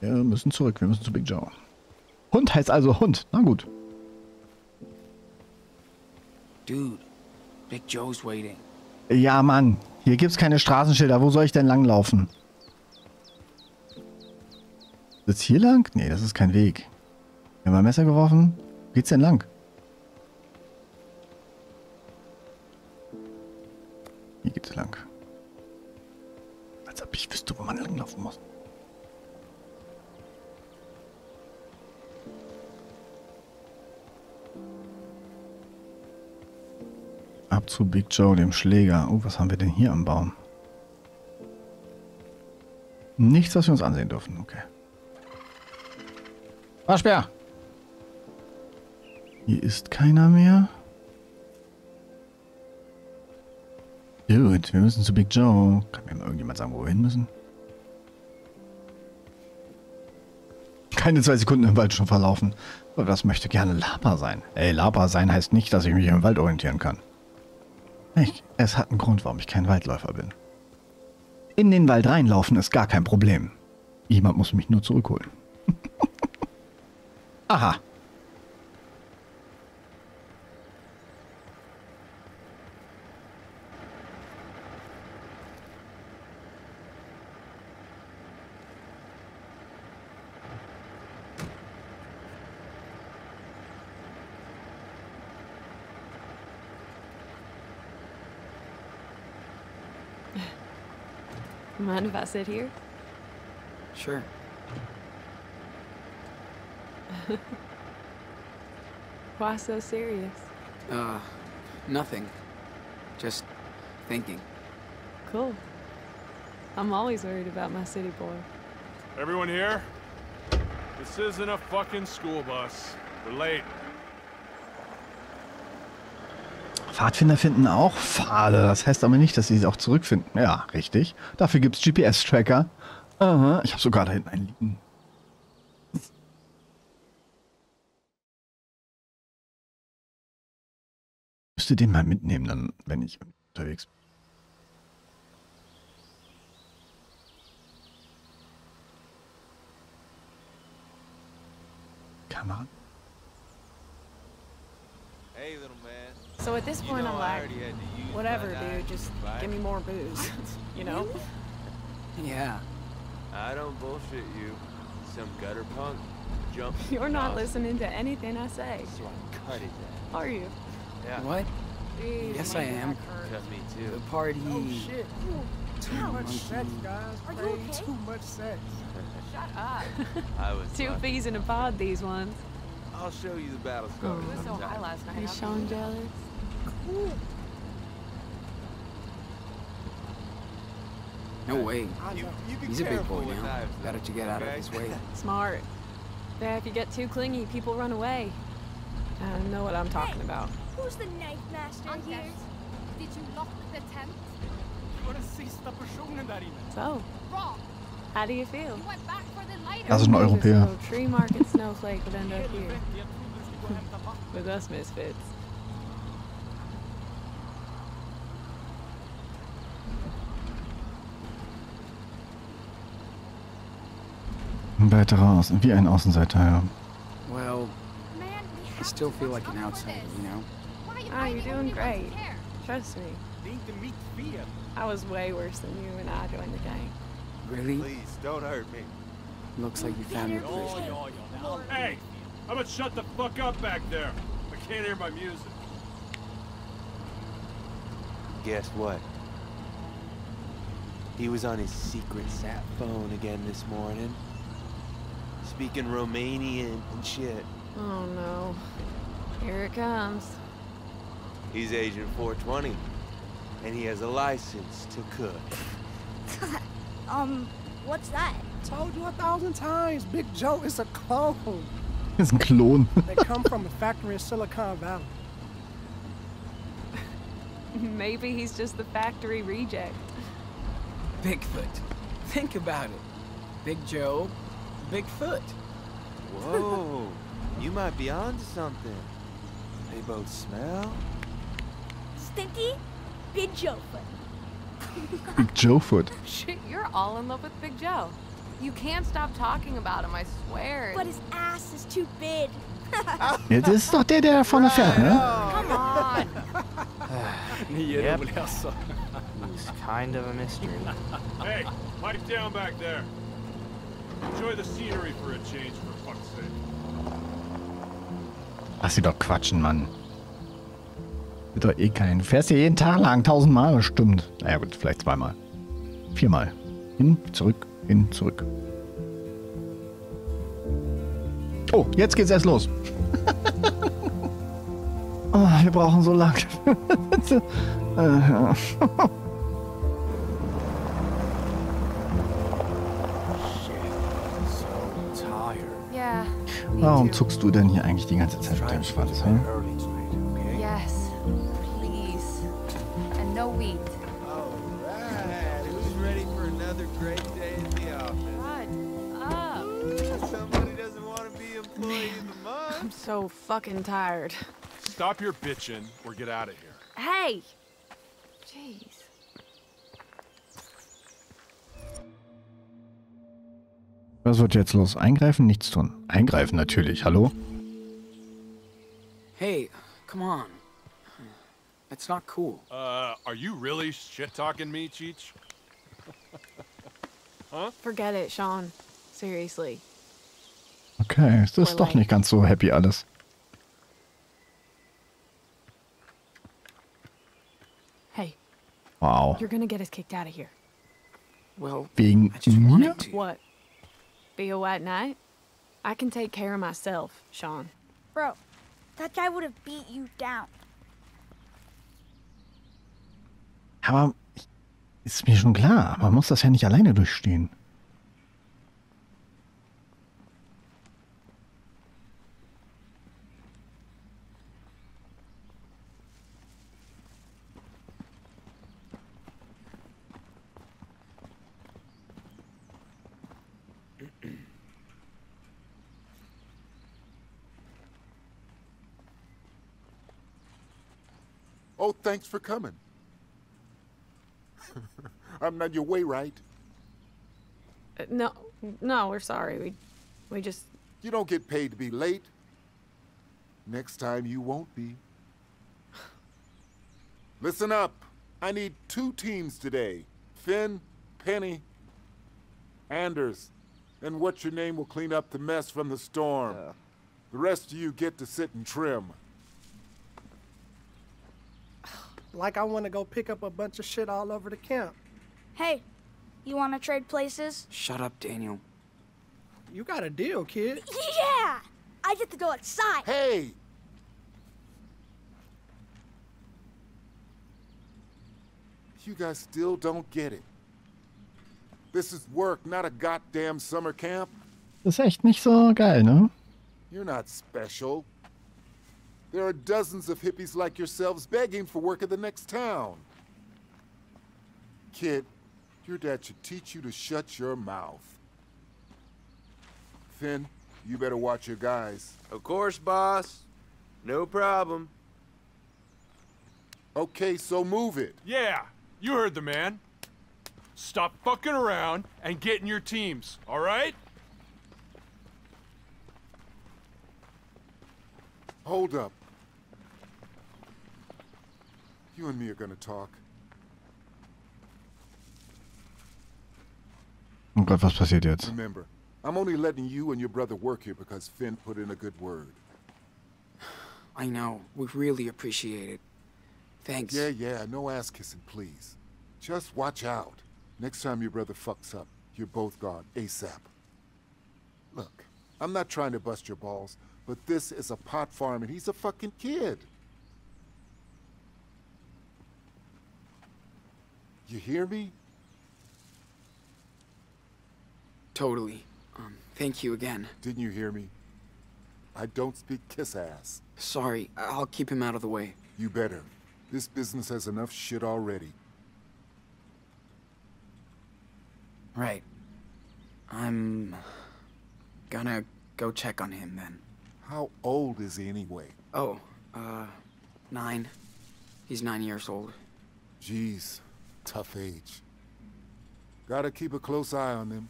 Wir müssen zurück. Wir müssen zu Big Joe. Hund heißt also Hund. Na gut. Dude, Big Joe's waiting. Ja, Mann. Hier gibt's keine Straßenschilder. Wo soll ich denn langlaufen? Ist hier lang? Nee, das ist kein Weg. Wir haben ein Messer geworfen. Wo geht's denn lang? Ab zu Big Joe, dem Schläger. Oh, was haben wir denn hier am Baum? Nichts, was wir uns ansehen dürfen. Okay. Waschbär! Hier ist keiner mehr. Gut, wir müssen zu Big Joe. Kann mir mal irgendjemand sagen, wo wir hin müssen? Keine zwei Sekunden im Wald schon verlaufen. Aber das möchte gerne Lapa sein. Ey, Lapa sein heißt nicht, dass ich mich im Wald orientieren kann. Ich, es hat einen Grund, warum ich kein Waldläufer bin. In den Wald reinlaufen ist gar kein Problem. Jemand muss mich nur zurückholen. Aha. Mind if I sit here? Sure. Why so serious? Uh, nothing. Just thinking. Cool. I'm always worried about my city boy. Everyone here? This isn't a fucking school bus. We're late. Pfadfinder finden auch Pfade. Das heißt aber nicht, dass sie sie auch zurückfinden. Ja, richtig. Dafür gibt es GPS-Tracker. Aha, ich habe sogar da hinten einen liegen. Müsste den mal mitnehmen, dann, wenn ich unterwegs bin. Kamera. Hey, little man. So at this You point, know I'm like, already had to use whatever, dude, just give me more booze. you know? Yeah. I don't bullshit you. Some gutter punk jumped. You're not across, listening to anything I say. So I cut it down. Are you? Yeah. What? Jeez, Yes, I am. Cut me too. The too. party. Oh, shit. Too much monkey. sex, guys. Are you okay? Too much sex. Shut up. I was. Two lucky. fees in a pod, these ones. I'll show you the battle Oh. scars. You were so high last night. Are you how Sean jealous? No way. You, you He's a big boy with now. knives, Better to get out of okay? his way. Smart. Yeah, if you get too clingy, people run away. I know what I'm talking about. Who's the knife master Anders, here? did you lock the tent? you Du var den sista personen där oh. inne. So, Wrong. how do you feel? You went back for the lighter. Also ein Who Europäer. Tree market snowflake would end up here Helvete, jag trodde du skulle gå och hämta vatten. with us misfits. Ein weiterer Außen, wie ein Außenseiter, ja. Well, Man, I still feel like an outsider, you know? Why are you Ah, you're doing great. Trust me. Det är inte mitt fel. I was way worse than you when I joined the gang. Really? Please don't hurt me. Looks like you found your Ja, person. ja, ja. det Hey, how about shut the fuck up back there? I can't hear my music. Guess what? He was on his secret sat phone again this morning. Speaking Romanian and shit. Oh no. Here it comes. He's Agent 420. And he has a license to cook. Um, what's that? Told you a thousand times, Big Joe is a clone. Das a clone. They come from a factory in Silicon Valley. Maybe he's just the factory reject. Bigfoot. Think about it. Big Joe, Bigfoot. Whoa, you might be onto something. They both smell. Stinky? Big Joe foot. Big Joe Foot. Shit, you're all in love with Big Joe. You can't stop talking about him, I swear. But his ass is too big. Ja, das ist doch der, der da vorne fährt, ne? Come on. Yep. He's kind of a mystery. Hey, pipe down back there. Lass sie doch quatschen, Mann. Wird doch eh kein. Du fährst hier jeden Tag lang, tausendmal bestimmt. Naja gut, vielleicht zweimal. Viermal. Hin, zurück, hin, zurück. Oh, jetzt geht's erst los. oh, wir brauchen so lange. Warum zuckst du denn hier eigentlich die ganze Zeit mit deinem Schwanz? Hm? Yes, please. And no weed. I'm so fucking tired. Stop your bitching or get out of here. Hey! Jeez. Was wird jetzt los? Eingreifen? Nichts tun. Eingreifen natürlich. Hallo? Hey, come on. It's not cool. Uh, are you really shit-talking me, Cheech? Forget it, Sean. Seriously. Okay, es ist doch nicht ganz so happy alles. Hey, Wow. you're gonna get us kicked out of here. Well, Wegen I just mir? What? Be a white knight? I can take care of myself, Sean. Bro, that guy would have beat you down. Aber ist mir schon klar, man muss das ja nicht alleine durchstehen. Oh, thanks for coming. I'm not your way, right? Uh, no, no, we're sorry. We, we just. You don't get paid to be late. Next time you won't be. Listen up. I need two teams today. Finn, Penny, Anders, and what's your name will clean up the mess from the storm. The rest of you get to sit and trim. Like I want to go pick up a bunch of shit all over the camp. Hey, you want to trade places? Shut up, Daniel. You got a deal, kid. Yeah! I get to go outside. Hey! You guys still don't get it. This is work, not a goddamn summer camp. Das ist echt nicht so geil, ne? You're not special. There are dozens of hippies like yourselves begging for work in the next town. Kid, your dad should teach you to shut your mouth. Finn, you better watch your guys. Of course, boss. No problem. Okay, so move it. Yeah, you heard the man. Stop fucking around and get in your teams, all right? Hold up. You and me are gonna talk. Oh Gott, was passiert jetzt? Remember, I'm only letting you and your brother work here because Finn put in a good word. I know. We really appreciate it. Thanks. Yeah, yeah, no ass kissing, please. Just watch out. Next time your brother fucks up, you're both gone ASAP. Look, I'm not trying to bust your balls, but this is a pot farm and he's a fucking kid. You hear me? Totally. Um, thank you again. Didn't you hear me? I don't speak kiss ass. Sorry, I'll keep him out of the way. You better. This business has enough shit already. Right. I'm gonna go check on him then. How old is he anyway? Oh, uh, nine. He's nine years old. Jeez, tough age. Gotta keep a close eye on them.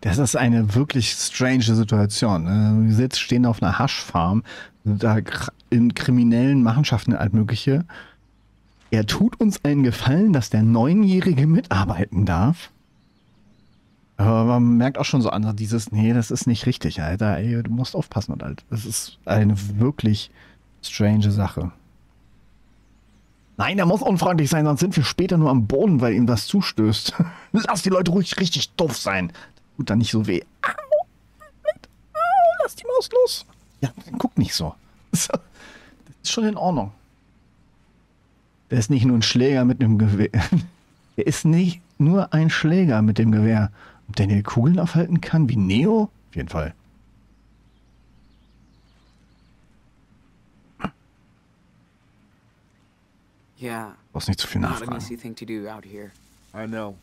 Das ist eine wirklich strange Situation. Ne? Wir sitzen, stehen auf einer Haschfarm, da in kriminellen Machenschaften altmögliche. Er tut uns einen Gefallen, dass der Neunjährige mitarbeiten darf. Aber man merkt auch schon so an, dieses, nee, das ist nicht richtig, Alter. Ey, du musst aufpassen und. Das ist eine wirklich strange Sache. Nein, er muss unfreundlich sein, sonst sind wir später nur am Boden, weil ihm das zustößt. Lass die Leute ruhig richtig doof sein. Tut dann nicht so weh. Au, au, lass die Maus los. Ja, guck nicht so. Das ist schon in Ordnung. Der ist nicht nur ein Schläger mit einem Gewehr. Der ist nicht nur ein Schläger mit dem Gewehr. Ob der Kugeln aufhalten kann, wie Neo? Auf jeden Fall. Yeah, Du brauchst nicht zu viel not an easy thing to do out here. I know.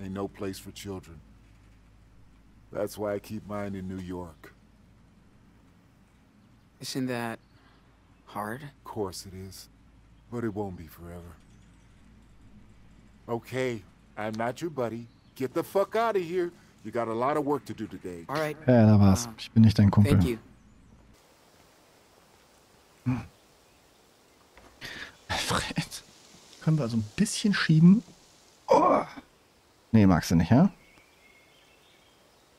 Ain't no place for children. That's why I keep mine in New York. Isn't that hard? Of course it is. But it won't be forever. Okay, I'm not your buddy. Get the fuck out of here. You got a lot of work to do today. All right. Ja, da war's. Ich bin nicht dein Kumpel. Thank you. Alfred. Können wir also ein bisschen schieben? Oh. Nee, magst du nicht, ja?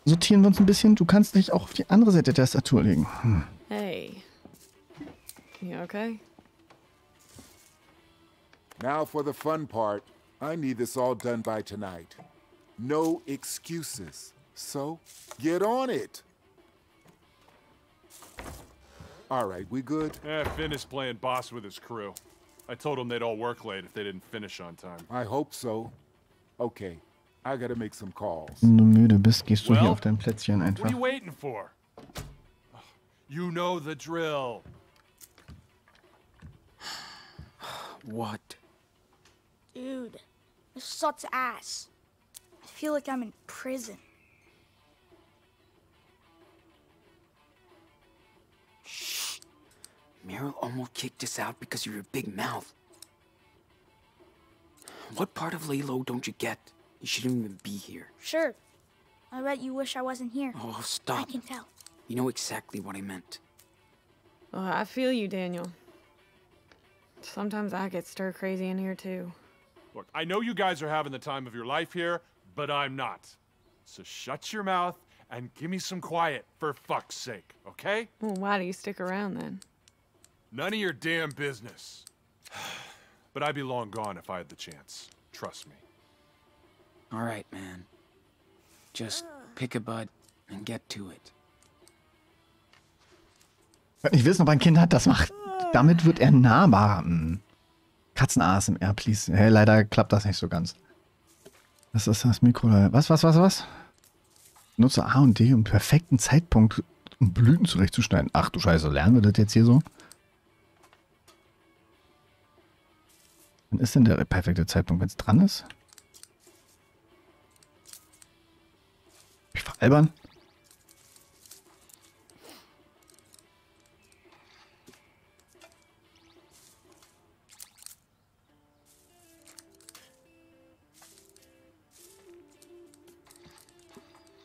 Sortieren wir uns ein bisschen. Du kannst dich auch auf die andere Seite der Tastatur legen. Hm. Hey. You okay? Now for the fun part. I need this all done by tonight. No excuses. So, get on it. All right, we good? Eh, Finn is playing boss with his crew. I told them they'd all work late if they didn't finish on time. I hope so. Okay, I gotta make some calls. Wenn du müde bist, gehst du hier Well, auf dein Plätzchen What are you waiting for? You know the drill. What? Dude, this sucks ass. I feel like I'm in prison. Merrill almost kicked us out because of your big mouth. What part of Lalo don't you get? You shouldn't even be here. Sure. I bet you wish I wasn't here. Oh, stop. I can tell. You know exactly what I meant. Oh, I feel you, Daniel. Sometimes I get stir crazy in here too. Look, I know you guys are having the time of your life here, but I'm not. So shut your mouth and give me some quiet, for fuck's sake, okay? Well, why do you stick around then? None of your damn business. but I'd be long gone if I had the chance. Trust me. All right, man. Just pick a bud and get to it. Ich will nicht wissen, ob er ein Kind hat. Das macht. Damit wird er nahbar. Hm. Katzen-ASMR, please. Hey, leider klappt das nicht so ganz. Was ist das Mikro? Was, was, was, was? Nutze A und D, um perfekten Zeitpunkt, um Blüten zurechtzuschneiden. Ach du Scheiße, lernen wir das jetzt hier so? Wann ist denn der perfekte Zeitpunkt, wenn es dran ist? Ich veralbern?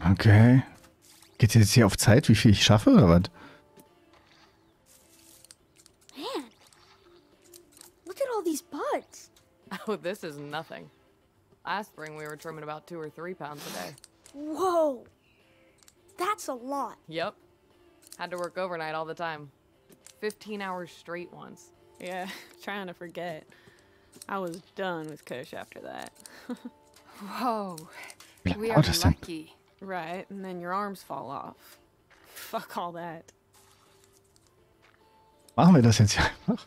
Okay. Geht jetzt hier auf Zeit, wie viel ich schaffe oder was? Oh, this is nothing. Last spring we were trimming about two or three pounds a day. Whoa. That's a lot. Yep. Had to work overnight all the time. 15 hours straight once. Yeah, trying to forget. I was done with Kush after that. Whoa. We are lucky. Right, and then your arms fall off. Fuck all that. Machen wir das jetzt hier einfach.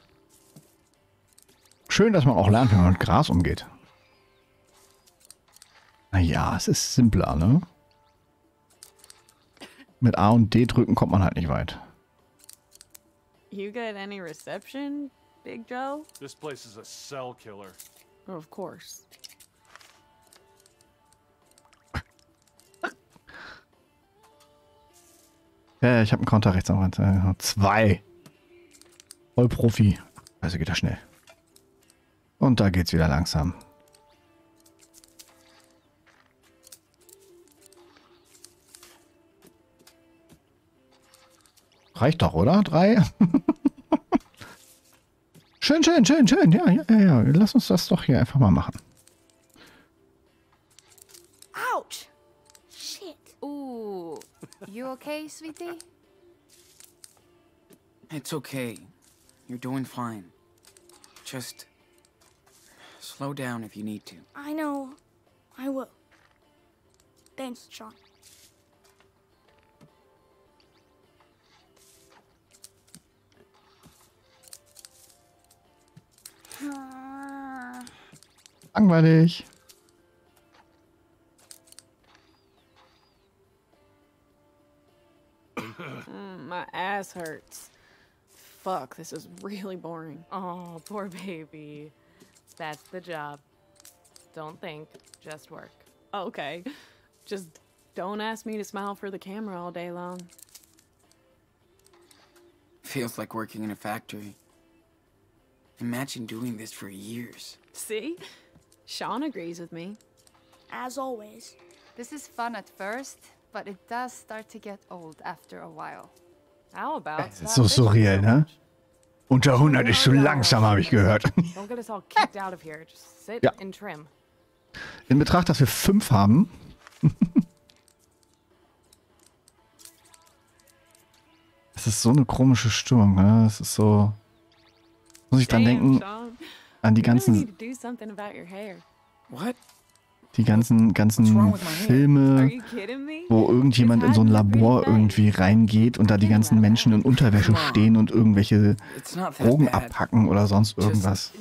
Schön, dass man auch lernt, wie man mit Gras umgeht. Naja, es ist simpler, ne? Mit A und D drücken kommt man halt nicht weit. You get any reception, Big Joe? This place is a cell killer. of course. Ja, ich habe einen Konter rechts am Rand. Äh, Zwei. Voll Profi. Also geht das schnell. Und da geht's wieder langsam. Reicht doch, oder? Drei? schön, schön, schön, schön. Ja, ja, ja. Lass uns das doch hier einfach mal machen. Ouch! Shit. Ooh. You okay, sweetie? It's okay. You're doing fine. Just slow down if you need to. I know. I will. Thanks, Sean. Langweilig. Mm, my ass hurts. Fuck, this is really boring. Oh, poor baby. That's the job. Don't think, just work. Oh, okay. Just don't ask me to smile for the camera all day long. Feels like working in a factory. Imagine doing this for years. See? Sean agrees with me. As always. This is fun at first, but it does start to get old after a while. How about Das ist so surreal, ne? Unter 100 ist zu langsam, habe ich gehört. ja. In Betracht, dass wir 5 haben. Es ist so eine komische Stimmung. Ne? Es ist so... Muss ich dran denken, an die ganzen... Was? Die ganzen, ganzen Filme, wo irgendjemand in so ein Labor irgendwie reingeht und da die ganzen Menschen in Unterwäsche stehen und irgendwelche Drogen abpacken oder sonst irgendwas.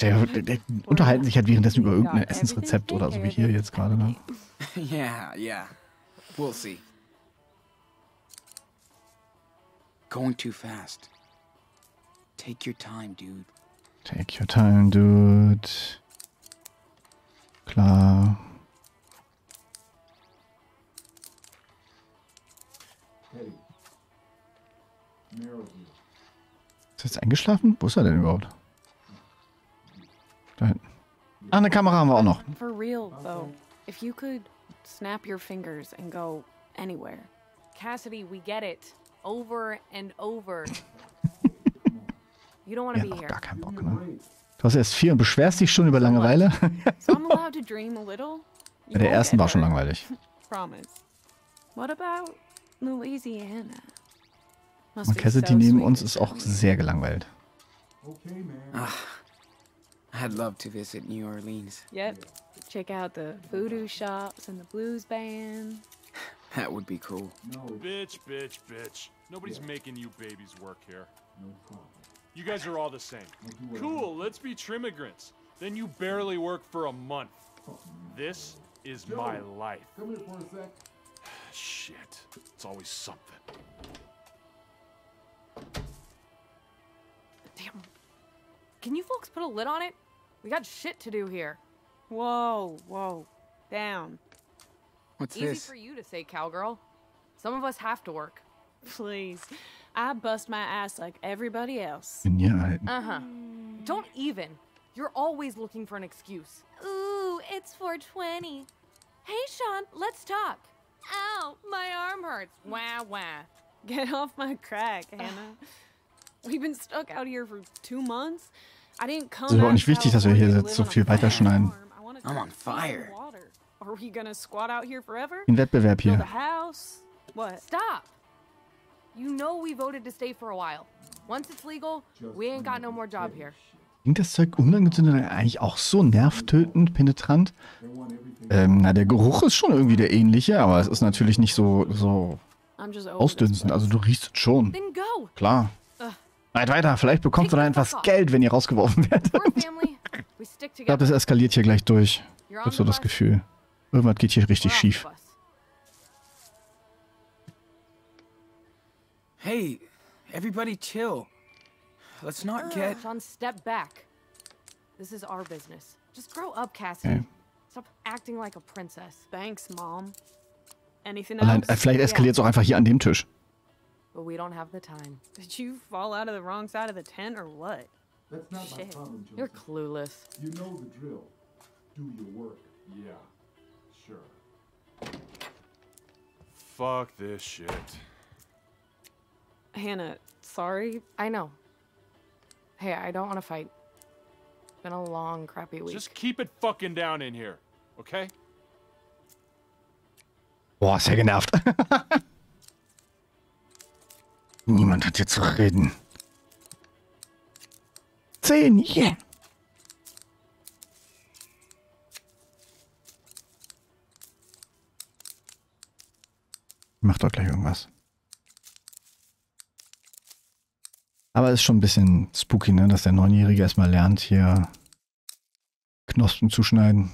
Der, der, der unterhalten sich halt währenddessen über irgendein Essensrezept oder so wie hier jetzt gerade. Ne? yeah, yeah. We'll see. Going too fast. Take your time, dude. Take your time, dude. Klar. Ist er jetzt eingeschlafen? Wo ist er denn überhaupt? Da hinten. Ah, eine Kamera haben wir auch noch. For real, though, if you could snap your fingers and go anywhere. Cassidy, we get it. Over and over. you don't want Ja, to be noch here. gar keinen Bock, ne? Du hast erst vier und beschwerst dich schon über Langeweile. So I'm allowed to dream a little? You Bei der ersten war schon langweilig. Promise. What about Louisiana? Must Und Cassidy neben uns to ist auch sehr gelangweilt. Ah, I'd love to visit New Orleans. Yep. Check out the voodoo shops and the blues band. That would be cool. Bitch, bitch, bitch. Nobody's making you babies work here. You guys are all the same. Cool, let's be trimmigrants. Then you barely work for a month. This is my life. Come here for a sec. Shit. It's always something. Damn. Can you folks put a lid on it? We got shit to do here. Whoa, whoa. Down. What's Easy this? for you to say, cowgirl. Some of us have to work. Please. I bust my ass like everybody else. And hier halten. Uh huh. Don't even. You're always looking for an excuse. Ooh, it's 420. Hey, Sean, let's talk. Ow, my arm hurts. Wah wah. Get off my crack, Hannah. We've been stuck out here for two months. I didn't come Es ist überhaupt nicht to wichtig, dass wir hier jetzt so live on a viel weiterschneiden. I wanna I'm on fire. Are we gonna squat out here forever? Ein Wettbewerb Build hier. a house? What? Stop. You know we voted to stay for a while. Once it's legal, we ain't got no more job here. Klingt das Zeug unangezündet eigentlich auch so nervtötend, penetrant? Ähm, na, der Geruch ist schon irgendwie der ähnliche, aber es ist natürlich nicht so, so ausdünstend. Also du riechst es schon. Klar. Weit weiter, vielleicht bekommt ihr dann etwas Geld, wenn ihr rausgeworfen werdet. Ich glaube, das eskaliert hier gleich durch. Ich habe so das. Gefühl. Irgendwas geht hier richtig schief. Hey, everybody chill. Let's not get. Sean, step back. This is our business. Just grow up, Cassie. Okay. Stop acting like a princess. Thanks, Mom. Anything Allein, else? äh, vielleicht eskaliert es auch einfach hier an dem Tisch. But we don't have the time. Did you fall out of the wrong side of the tent or what? That's not my Shit. problem, You're clueless. You know the drill. Do your work. Yeah, sure. Fuck this shit. Hannah, sorry. I know. Hey, I don't want to fight. It's been a long, crappy week. Just keep it fucking down in here, okay? Boah, ist ja genervt. Niemand hat hier zu reden. Zehn Yen. Macht doch gleich irgendwas. Aber es ist schon ein bisschen spooky, ne? dass der Neunjährige erstmal lernt, hier Knospen zu schneiden.